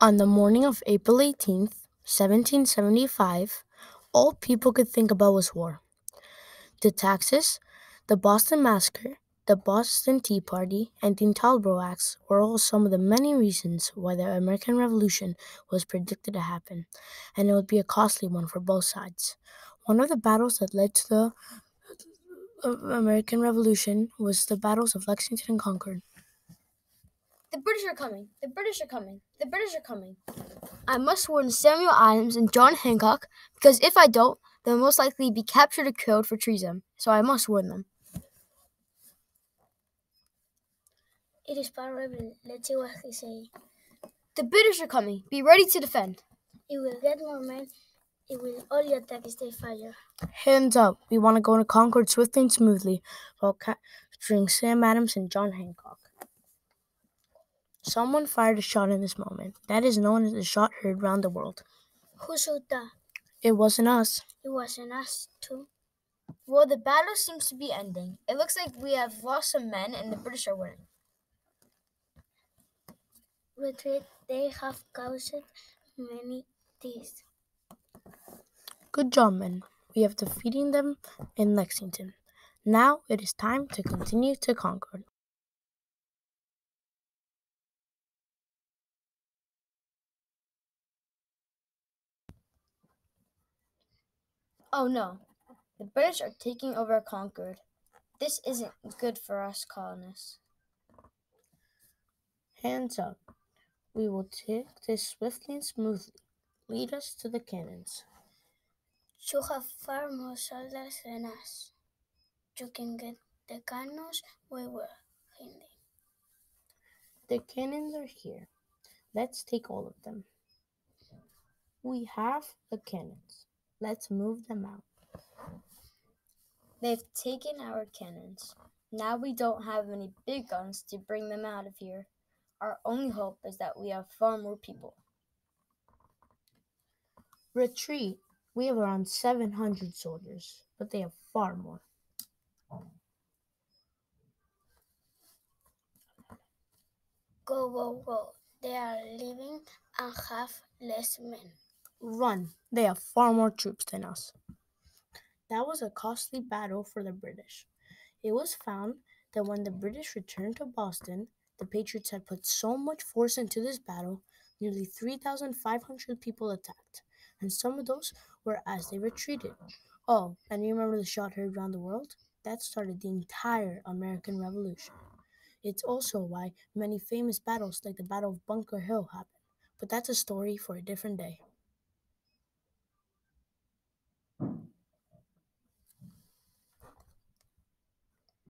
On the morning of April 18th, 1775, all people could think about was war. The taxes, the Boston Massacre, the Boston Tea Party, and the Intolerable Acts were all some of the many reasons why the American Revolution was predicted to happen, and it would be a costly one for both sides. One of the battles that led to the uh, American Revolution was the battles of Lexington and Concord. The British are coming. The British are coming. The British are coming. I must warn Samuel Adams and John Hancock because if I don't, they'll most likely be captured or killed for treason. So I must warn them. It is horrible. Let's see what he say. The British are coming. Be ready to defend. It will get more men. It will only attack if they fire. Hands up. We want to go into Concord swiftly and smoothly while capturing Sam Adams and John Hancock. Someone fired a shot in this moment. That is known as the shot heard round the world. Who shot that? It wasn't us. It wasn't us, too. Well, the battle seems to be ending. It looks like we have lost some men and the British are winning. Retreat, they have caused many deaths. Good job, men. We have defeated them in Lexington. Now it is time to continue to Concord. Oh no, the British are taking over Concord. This isn't good for us colonists. Hands up. We will take this swiftly and smoothly. Lead us to the cannons. You have far more soldiers than us. You can get the cannons we were handy. The cannons are here. Let's take all of them. We have the cannons. Let's move them out. They've taken our cannons. Now we don't have any big guns to bring them out of here. Our only hope is that we have far more people. Retreat. We have around 700 soldiers, but they have far more. Go, go, go. They are leaving and have less men. Run. They have far more troops than us. That was a costly battle for the British. It was found that when the British returned to Boston, the Patriots had put so much force into this battle, nearly 3,500 people attacked, and some of those were as they retreated. Oh, and you remember the shot heard around the world? That started the entire American Revolution. It's also why many famous battles like the Battle of Bunker Hill happened, but that's a story for a different day.